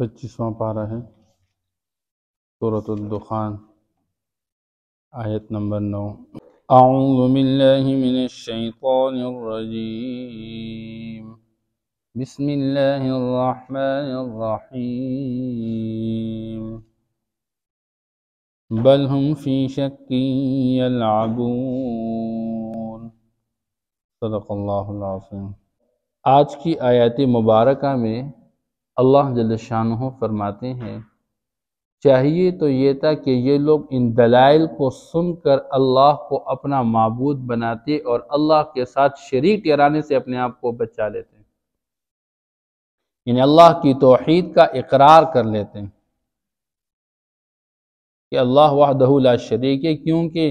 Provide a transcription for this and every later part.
पच्चीसवां पारा है। सूरत दुखान, आयत नंबर नौ। अऊज़ु बिल्लाहि मिनश शैतानिर रजीम। बिस्मिल्लाहिर रहमानिर रहीम बल हम फ़ी शक्किन यलअबून सदक़ल्लाहुल अज़ीम आज की आयत मुबारका में अल्लाह जल्शाह फरमाते हैं, चाहिए तो ये था कि ये लोग इन दलाइल को सुनकर अल्लाह को अपना मबूद बनाते और अल्लाह के साथ शरीक ठहराने से अपने आप को बचा लेते। इन अल्लाह की तोहद का इकरार कर लेते। हैं कि अल्लाह वाहदहुल्ला शरीक है, क्योंकि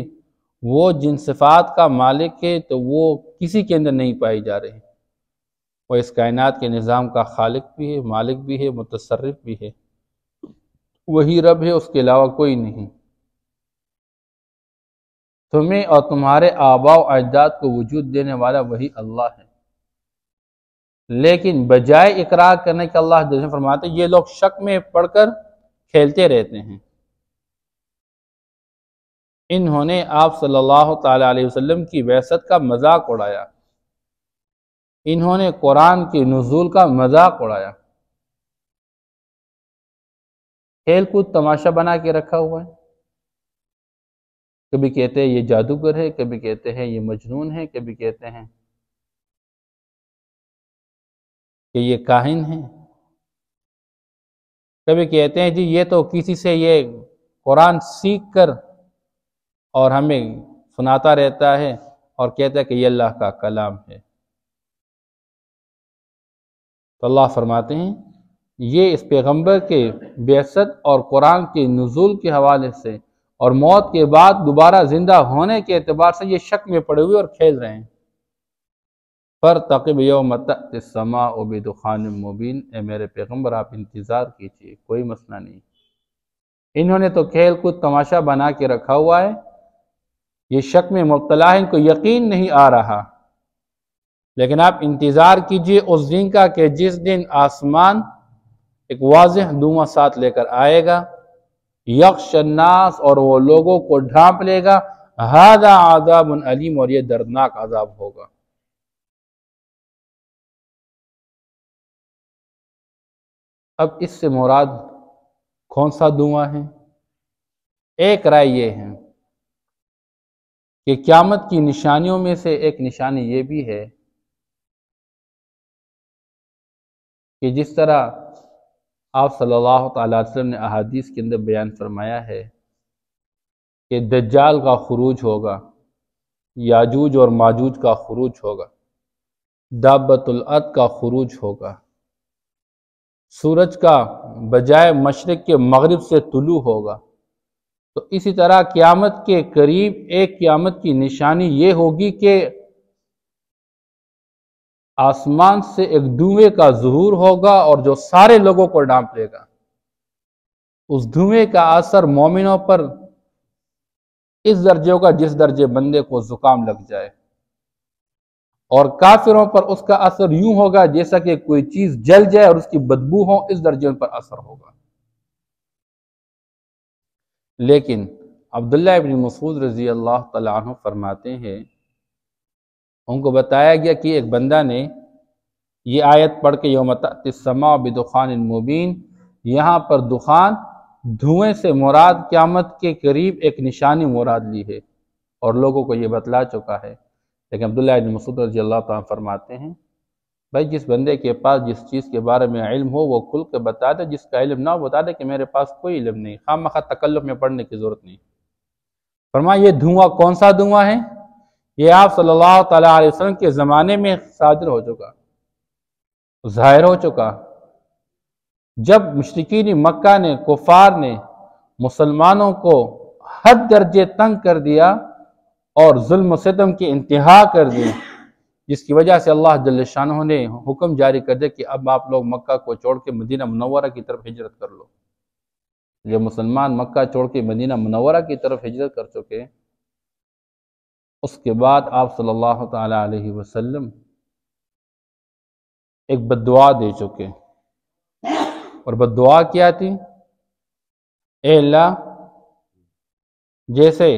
वो जिन सिफात का मालिक है तो वो किसी के अंदर नहीं पाई जा रही। वो इस कायनात के निज़ाम का खालिक भी है, मालिक भी है मुतसरफ भी है। वही रब है, उसके अलावा कोई नहीं। तुम्हें और तुम्हारे आबा अजदाद को वजूद देने वाला वही अल्लाह है। लेकिन बजाय इकरार करने के अल्लाह जैसे फरमाते ये लोग शक में पढ़कर खेलते रहते हैं। इन्होंने आप सल्लल्लाहु अलैहि वसल्लम की वैसत का मज़ाक उड़ाया। इन्होंने कुरान के नजूल का मज़ाक उड़ाया। खेल कूद तमाशा बना के रखा हुआ है। कभी कहते हैं ये जादूगर है, कभी कहते हैं ये मजनून है, कभी कहते हैं कि ये काहिन है। कभी कहते हैं जी ये तो किसी से ये कुरान सीख कर और हमें सुनाता रहता है और कहता है कि ये अल्लाह का कलाम है। तो अल्लाह फरमाते हैं, ये इस पैगंबर के बेसत और कुरान के नज़ुल के हवाले से और मौत के बाद दोबारा ज़िंदा होने के अतबार से ये शक में पड़े हुए और खेल रहे हैं। पर तकब योमतमा उबिदुखान मुबीन, ए मेरे पैगंबर आप इंतज़ार कीजिए, कोई मसला नहीं। इन्होंने तो खेल कूद तमाशा बना के रखा हुआ है, ये शक में मुबतला है, इनको यकीन नहीं आ रहा। लेकिन आप इंतज़ार कीजिए उस दिन का कि जिस दिन आसमान एक वाज धुआँ साथ लेकर आएगा यक्षनास और वो लोगों को ढांप लेगा, हादा आजाब अलीम और ये दर्दनाक आजाब होगा। अब इससे मुराद कौन सा धुआँ है? एक राय ये है कि क्यामत की निशानियों में से एक निशानी ये भी है कि जिस तरह आप सल्लल्लाहु अलैहि वसल्लम ने अहादीस के अंदर बयान फरमाया है कि दज्जाल का खरूज होगा, याजूज और माजूज का खरूज होगा दाबतुलअद का खरूज होगा, सूरज का बजाय मशरक के मगरब से तुलू होगा। तो इसी तरह क़यामत के करीब एक क़यामत की निशानी ये होगी कि आसमान से एक धुएँ का जहूर होगा और जो सारे लोगों को डांप लेगा। उस धुएँ का असर मोमिनों पर इस दर्जे होगा जिस दर्जे बंदे को जुकाम लग जाए। और काफिरों पर उसका असर यूँ होगा जैसा कि कोई चीज़ जल जाए और उसकी बदबू हो, इस दर्जे पर असर होगा। लेकिन अब्दुल्ला इबन मसूद रज़ी अल्लाह तु फरमाते हैं उनको बताया गया कि एक बंदा ने ये आयत पढ़ के योमतमा बिदुखान मुबीन, यहाँ पर दुखान धुएँ से मुराद क्यामत के करीब एक निशानी मुराद ली है और लोगों को ये बतला चुका है। लेकिन अब्दुल्ला मसूद रज़ी अल्लाह फरमाते हैं, भाई, जिस बंदे के पास जिस चीज़ के बारे में इल्म हो, वो खुल के बता दे। जिसका इल्म ना बता दे कि मेरे पास कोई इल्म नहीं। खाम खा तकल्लुफ में पढ़ने की ज़रूरत नहीं। फरमा ये धुआँ कौन सा धुआँ है? ये आप सल्लल्लाहु अलैहि वसल्लम के ज़माने में साजिर हो चुका, ज़ाहिर हो चुका। जब मुशरकिन मक्का ने, कुफार ने मुसलमानों को हद दर्जे तंग कर दिया और जुल्म सितम की इंतहा कर दी, जिसकी वजह से अल्लाह जल्शाह ने हुक्म जारी कर दिया कि अब आप लोग मक्का को छोड़ के मदीना मनवरा की तरफ़ हिजरत कर लो। जब मुसलमान मक्का छोड़ के मदीना मनवरा की तरफ़ हिजरत कर चुके उसके बाद आप सल्लल्लाहु अलैहि वसल्लम एक बदुआ दे चुके और बद दुआ क्या थी? ए अल्लाह, जैसे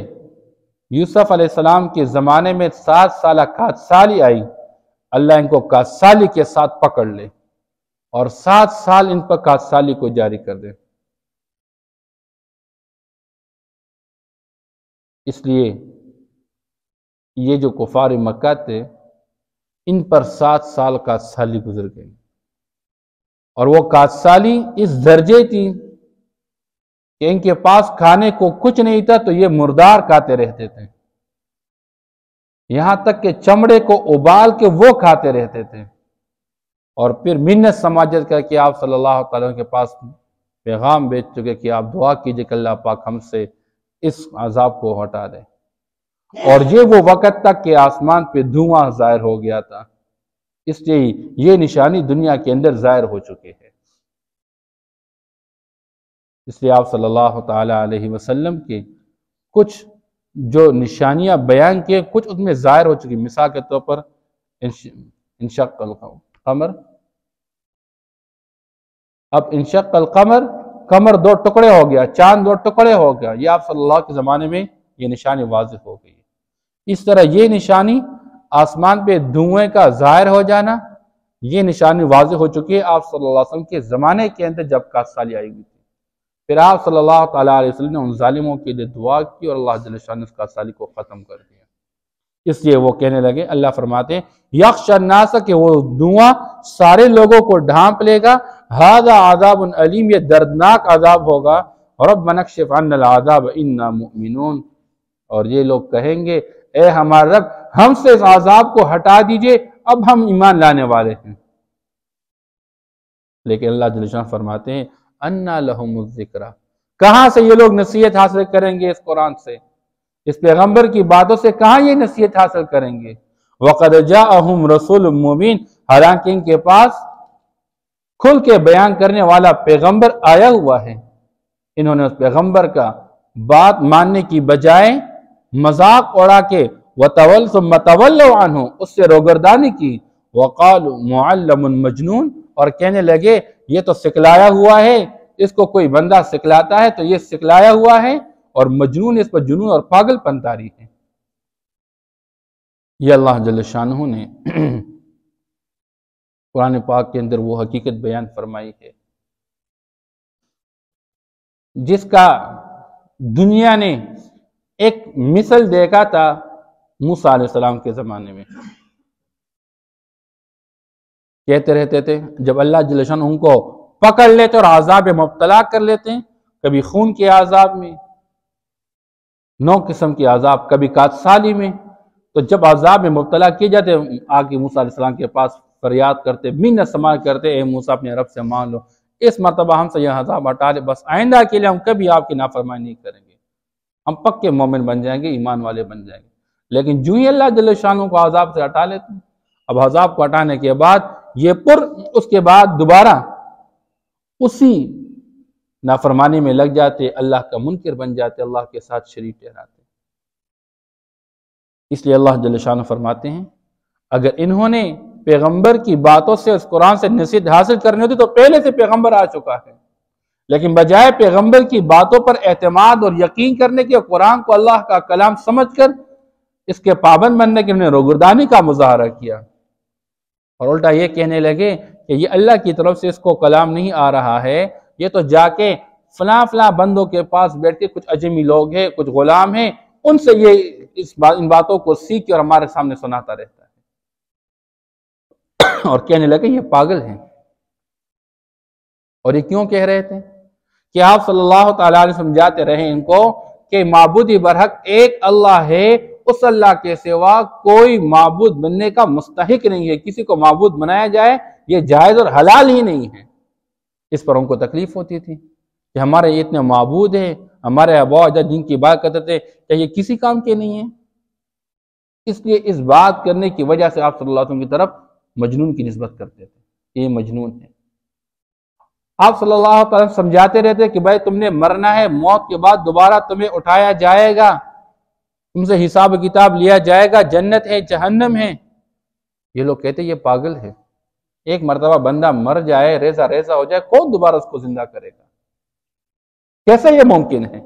यूसुफ अलैहिस्सलाम के ज़माने में सात साल कादसाली आई, अल्लाह इनको कादसाली के साथ पकड़ ले और सात साल इन पर कादसाली को जारी कर दे। इसलिए ये जो कुफार मक्का थे, इन पर सात साल का साली गुजर गई और वो कादसाली इस दर्जे थी कि इनके पास खाने को कुछ नहीं था तो ये मुर्दार खाते रहते थे। यहाँ तक कि चमड़े को उबाल के वो खाते रहते थे। और फिर मिन्नत समाजत करके आप सल्लल्लाहु अलैहि के पास पैगाम भेज चुके कि आप दुआ कीजिए कि अल्लाह पाक हमसे इस अजाब को हटा दे। और ये वो वक़्त तक के आसमान पे धुआँ ज़ाहिर हो गया था। इसलिए ये निशानी दुनिया के अंदर ज़ाहिर हो चुके हैं। इसलिए आप सल्लल्लाहु अलैहि वसल्लम के कुछ जो निशानियाँ बयान किए, कुछ उसमें ज़ाहिर हो चुकी। मिसाल के तौर पर कमर। अब इंशक कमर कमर दो टुकड़े हो गया, चाँद दो टुकड़े हो गया। ये आप सल्लल्लाहु के ज़माने में ये निशानी वाजिफ हो गई। इस तरह ये निशानी आसमान पे धुएँ का ज़ाहिर हो जाना, ये निशानी वाज हो चुकी है आप सल्लल्लाहु अलैहि वसल्लम के ज़माने के अंदर जब कासाली आई हुई थी। फिर आप सल्लल्लाहु अलैहि वसल्लम ने उन जालिमों के लिए दुआ की और अल्लाह ने उस कासाली को ख़त्म कर दिया। इसलिए वो कहने लगे, अल्लाह फरमाते यक्षनास के वो धुआँ सारे लोगों को ढांप लेगा, हाजा आदाब अलीम, ये दर्दनाक आदाब होगा, और अब मनकशिफ आदाब इन्ना मुमिनून। और ये लोग कहेंगे ए, हमारा रब, हमसे इस आजाब को हटा दीजिए, अब हम ईमान लाने वाले हैं। लेकिन अल्लाह जलशान फरमाते हैं, अन्ना लहमुजिक्रा कहाँ से ये लोग नसीहत हासिल करेंगे इस कुरान से? इस पैगंबर की बातों से कहा ये नसीहत हासिल करेंगे? वक़द जाहम रसूल मुबिन हालाँकि इनके पास खुल के बयान करने वाला पैगंबर आया हुआ है। इन्होंने उस पैगंबर का बात मानने की बजाय मज़ाक उड़ा के, वतवल मतवल उससे रोगरदानी की। वकाल मजनून, और कहने लगे, ये तो सिखलाया हुआ है, इसको कोई बंदा सिखलाता है तो ये सिकलाया हुआ है, और मजनून इस पर जुनून और पागलपन तारी है। ये अल्लाह जल शाह ने कुरान पाक के अंदर वो हकीकत बयान फरमाई है। जिसका दुनिया ने एक मिसल देखा था मूसा सलाम के ज़माने में। कहते रहते थे, जब अल्लाह जलशन उनको पकड़ लेते और आज़ाब मुबतला कर लेते हैं कभी खून के आज़ाब में, नौ किस्म के आज़ाब, कभी कादसाली में तो जब आज़ाब में मुबतला किए जाते, आके मूसा सलाम के पास फरियाद करते मिन समाज करते, ए मूसा, अपने रब से मान लो, इस मरतबा हमसे यह अजाब हटा ले बस आइंदा के लिए हम कभी आपकी नाफरमानी नहीं करेंगे। हम पक्के मोमिन बन जाएँगे, ईमान वाले बन जाएँगे। लेकिन जू ही अल्लाह जल शानों को अजाब से हटा लेते हैं। अब अजाब को हटाने के बाद, ये पुर, उसके बाद दोबारा उसी नाफरमानी में लग जाते, अल्लाह का मुनकर बन जाते, अल्लाह के साथ शरीक ठहराते। इसलिए अल्लाह जल शान फरमाते हैं, अगर इन्होंने पैगंबर की बातों से, उस कुरान से नसीहत हासिल करनी होती तो पहले से पैगंबर आ चुका है। लेकिन बजाय पैगंबर की बातों पर एतमाद और यकीन करने के कुरान को अल्लाह का कलाम समझकर इसके पाबंद बनने के उन्हें रोगुरदानी का मुजाहरा किया। और उल्टा ये कहने लगे कि ये अल्लाह की तरफ़ से इसको कलाम नहीं आ रहा है। ये तो जाके फला फला बंदों के पास बैठ के कुछ अजमी लोग हैं कुछ गुलाम हैं उनसे ये इस बा, इन बातों को सीख के और हमारे सामने सुनाता रहता है। और कहने लगे ये पागल हैं। और ये क्यों कह रहे थे? कि आप सल्लल्लाहु वसल्लम समझाते रहे इनको कि माबूदी बरहक एक अल्लाह है, उस अल्लाह के सिवा कोई माबूद बनने का मुस्तक नहीं है। किसी को माबूद बनाया जाए, ये जायज़ और हलाल ही नहीं है। इस पर उनको तकलीफ़ होती थी कि हमारे इतने माबूद हैं, हमारे अबा जिनकी बात करते थे, क्या ये किसी काम के नहीं है? इसलिए इस बात करने की वजह से आप सल्लल्लाहु अलैहि वसल्लम की तरफ़ मजनून की नस्बत करते थे। ये मजनून है। आप सल्लल्लाहु अलैहि वसल्लम समझाते रहते कि भाई तुमने मरना है, मौत के बाद दोबारा तुम्हें उठाया जाएगा। तुमसे हिसाब किताब लिया जाएगा, जन्नत है, जहन्नम है। ये लोग कहते ये पागल है। एक मरतबा बंदा मर जाए रेजा रेजा हो जाए, कौन दोबारा उसको ज़िंदा करेगा? कैसे ये मुमकिन है?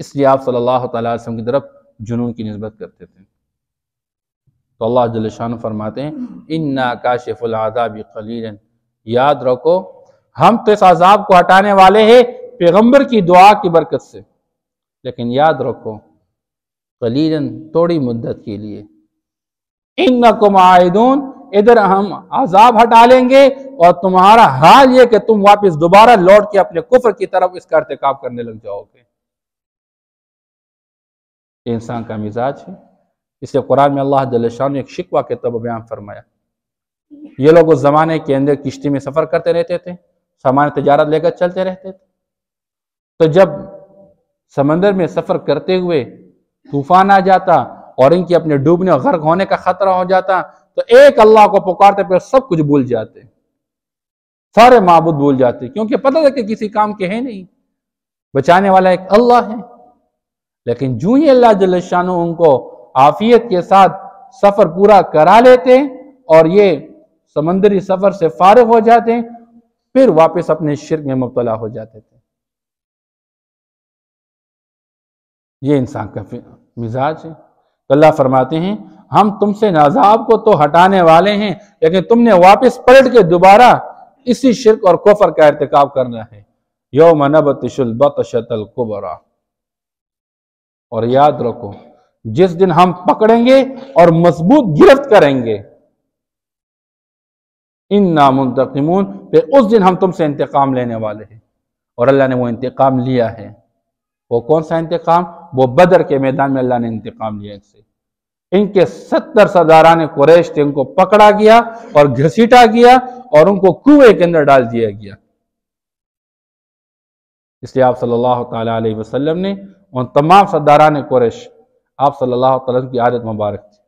इसलिए आप सल्लल्लाहु अलैहि वसल्लम की तरफ़ जुनून की नस्बत करते थे। तो अल्लाह जलशान फरमाते हैं, इन्ना काशिफुल आदाब खलील याद रखो हम तो इस अजाब को हटाने वाले हैं पैगंबर की दुआ की बरकत से। लेकिन याद रखो, कलीलन थोड़ी मुद्दत के लिए। इन नकुमादून इधर हम अजाब हटा लेंगे और तुम्हारा हाल ये कि तुम वापस दोबारा लौट के अपने कुफर की तरफ़ इसका अर्तकाब करने लग जाओगे। इंसान का मिजाज है। इसलिए कुरान में अल्लाह जलशान ने एक शिकवा के तब बयान फरमाया। ये लोग उस जमाने के अंदर किश्ती में सफ़र करते रहते थे। सामान तजारत लेकर चलते रहते थे। तो जब समंदर में सफ़र करते हुए तूफ़ान आ जाता और इनके अपने डूबने और गर्क होने का खतरा हो जाता तो एक अल्लाह को पुकारते फिर सब कुछ भूल जाते। सारे महबूद भूल जाते, क्योंकि पता था कि किसी काम के है नहीं। बचाने वाला एक अल्लाह है। लेकिन जू ही अल्लाह जल्शानु उनको आफियत के साथ सफ़र पूरा करा लेते और ये समंदरी सफ़र से फारग हो जाते फिर वापस अपने शिरक में मुबतला हो जाते थे। ये इंसान का मिजाज है। तो अल्लाह फरमाते हैं, हम तुमसे नाजाब को तो हटाने वाले हैं, लेकिन तुमने वापस पलट के दोबारा इसी शिरक और कोफर का इरतकब करना है। योम नबतशुलबतशतल कुबरा। और याद रखो, जिस दिन हम पकड़ेंगे और मज़बूत गिरफ्त करेंगे इन नामुंतमून फिर उस दिन हम तुमसे इंतकाम लेने वाले हैं। और अल्लाह ने वो इंतकाम लिया है। वो कौन सा इंतकाम? वो बदर के मैदान में अल्लाह ने इंतकाम लिया इनसे। इनके सत्तर सदारान कुरैश थे उनको पकड़ा गया और घसीटा गया और उनको कुएँ के अंदर डाल दिया गया। इसलिए आप सल्लल्लाहु अलैहि वसल्लम ने, उन तमाम सरदारान कुरैश, आप सल्लल्लाहु अलैहि की आदत मुबारक थी।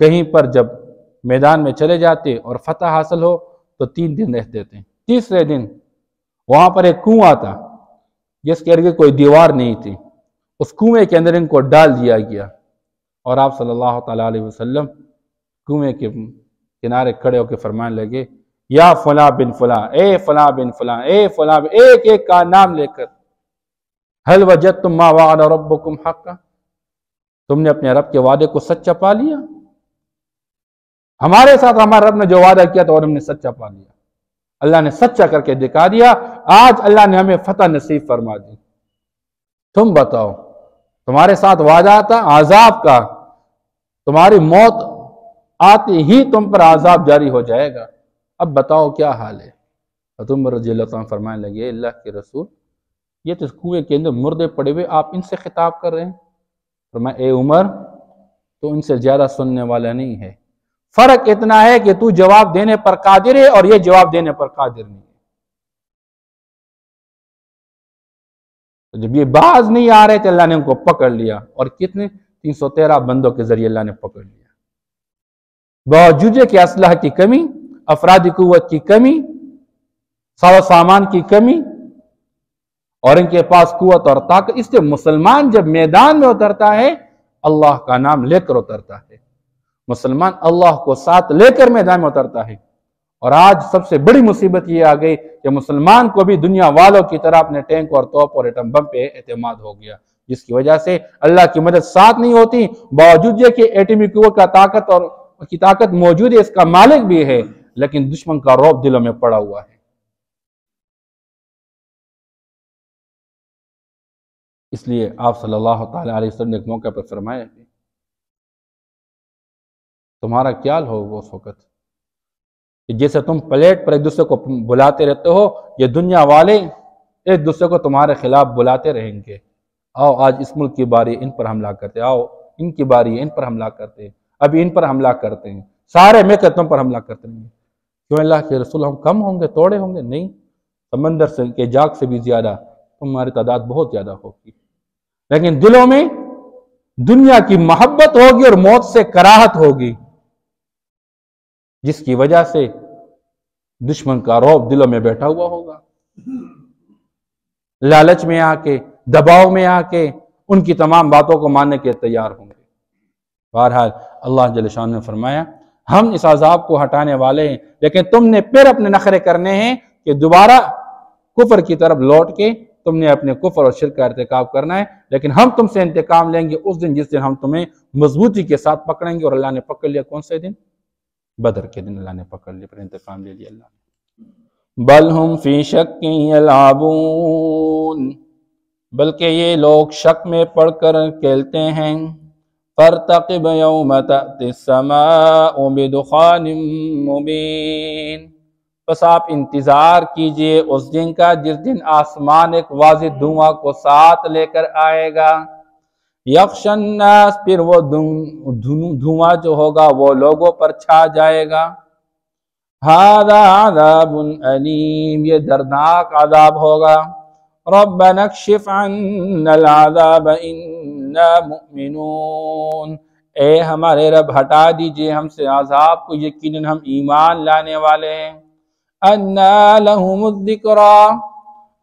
कहीं पर जब मैदान में चले जाते और फतह हासिल हो तो तीन दिन रहते थे तीसरे दिन वहाँ पर एक कुआँ था, जिसके अर्गे कोई दीवार नहीं थी। उस कुएँ के अंदर इनको डाल दिया गया और आप सल्लल्लाहु अलैहि वसल्लम कुएँ के किनारे खड़े होकर फरमाने लगे, या फला बिन फला, ए फला बिन फला, ए फला बिन एक एक का नाम लेकर, हल वजत तुम मा वाद रबुकुम हक तुमने अपने रब के वादे को सच्चा पा लिया? हमारे साथ हमारे रब ने जो वादा किया था और हमने सच्चा पा लिया। अल्लाह ने सच्चा करके दिखा दिया। आज अल्लाह ने हमें फतह नसीब फरमा दी। तुम बताओ, तुम्हारे साथ वादा था आजाब का? तुम्हारी मौत आते ही तुम पर आजाब जारी हो जाएगा। अब बताओ क्या हाल है? तुम रज़ी फरमाने लगे, अल्लाह के रसूल, ये तो कुएँ के अंदर मुर्दे पड़े हुए, आप इनसे खिताब कर रहे हैं? फरमाए ए उमर तो इनसे ज़्यादा सुनने वाला नहीं है। फ़र्क इतना है कि तू जवाब देने पर कादिर है और ये जवाब देने पर कादिर नहीं है। तो जब ये बाज नहीं आ रहे थे, अल्लाह ने उनको पकड़ लिया और कितने? तीन सौ तेरह बंदों के ज़रिए अल्लाह ने पकड़ लिया। बावजूद के असलाह की कमी, अफराधी कुत की कमी साव सामान की कमी, और इनके पास कुत और ताकत इससे मुसलमान जब मैदान में उतरता है, अल्लाह का नाम लेकर उतरता है। मुसलमान अल्लाह को साथ लेकर मैदान में उतरता है। और आज सबसे बड़ी मुसीबत ये आ गई कि मुसलमान को भी दुनिया वालों की तरह अपने टैंक और तोप और एटम बम पे एतमाद हो गया, जिसकी वजह से अल्लाह की मदद साथ नहीं होती। बावजूद ये कि एटमी कुत का ताकत और की ताकत मौजूद है, इसका मालिक भी है, लेकिन दुश्मन का रौब दिलों में पड़ा हुआ है। इसलिए आप सल्लल्लाहु अलैहि वसल्लम ने एक मौके पर फरमाया तुम्हारा क्या होगा उस वक्त? जैसे तुम प्लेट पर एक दूसरे को बुलाते रहते हो, ये दुनिया वाले एक दूसरे को तुम्हारे खिलाफ बुलाते रहेंगे। आओ, आज इस मुल्क की बारी, इन पर हमला करते आओ, इनकी बारी, इन पर हमला करते हैं। अभी इन पर हमला करते हैं। सारे मिलकर तुम पर हमला करते रहेंगे। क्यों अल्लाह के रसूल, हम कम होंगे, तोड़े होंगे? नहीं। समंदर से, के जाग से भी ज़्यादा तुम्हारी तादाद बहुत ज़्यादा होगी। लेकिन दिलों में दुनिया की मोहब्बत होगी और मौत से कराहत होगी। जिसकी वजह से दुश्मन का रौब दिलों में बैठा हुआ होगा। लालच में आके, दबाव में आके उनकी तमाम बातों को मानने के तैयार होंगे। बहरहाल, अल्लाह जलशान ने फरमाया, हम इस अजाब को हटाने वाले हैं, लेकिन तुमने फिर अपने नखरे करने हैं कि दोबारा कुफर की तरफ़ लौट के तुमने अपने कुफर और शिर का इरतकब करना है, लेकिन हम तुमसे इंतकाम लेंगे उस दिन जिस दिन हम तुम्हें मजबूती के साथ पकड़ेंगे और अल्लाह ने पकड़ लिया कौन से दिन? बदर के दिन अल्लाह ने पकड़ लिया फिर इंतकाम ले लिया अल्लाह ने। बल हम फ़ी शक बल्कि ये लोग शक में पढ़कर खेलते हैं पर तकब मुबीन। बस आप इंतज़ार कीजिए, उस दिन का जिस दिन आसमान एक वाज धुआँ को साथ लेकर आएगा यक्षन्नास फिर वो धुआँ जो होगा, वो लोगों पर छा जाएगा। हादा अलीम ये दर्दनाक आदाब होगा। रब्बनकशिफ अन्नल आदाब मुमिनून। ए हमारे रब, हटा दीजिए हमसे आजाब को यकीनन, हम ईमान लाने वाले हैं। अन्ना लहुमुद्दिक्रा।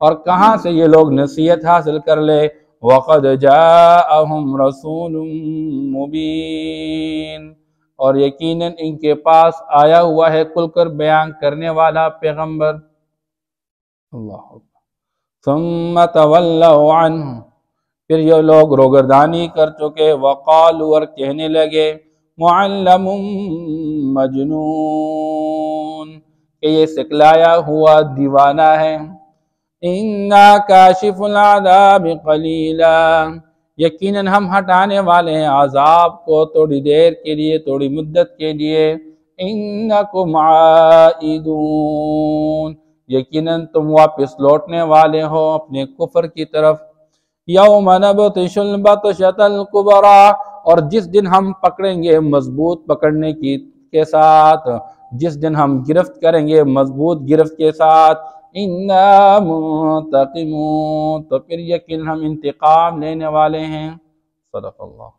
और कहाँ से ये लोग नसीहत हासिल कर ले? वक़द जाअहुम रसूलुम मुबीन। और यकीनन इनके पास आया हुआ है खुलकर बयान करने वाला पैगंबर। अल्लाह फिर ये लोग रोगरदानी कर चुके, वक़ाल और कहने लगे मुअल्लम मजनून। कि ये सिखलाया हुआ दीवाना है। इन्ना हम हटाने वाले हैं आजाब को थोड़ी देर के लिए, थोड़ी मुद्दत के लिए। इन्नकुम तुम वापस लौटने वाले हो अपने कुफर की तरफ़। यौम नबतशल कुबरा। और जिस दिन हम पकड़ेंगे मज़बूत पकड़ने की के साथ, जिस दिन हम गिरफ्त करेंगे मज़बूत गिरफ्त के साथ इन्ना तो फिर यकीन हम इंतकाम लेने वाले हैं। सदक़ल्लाह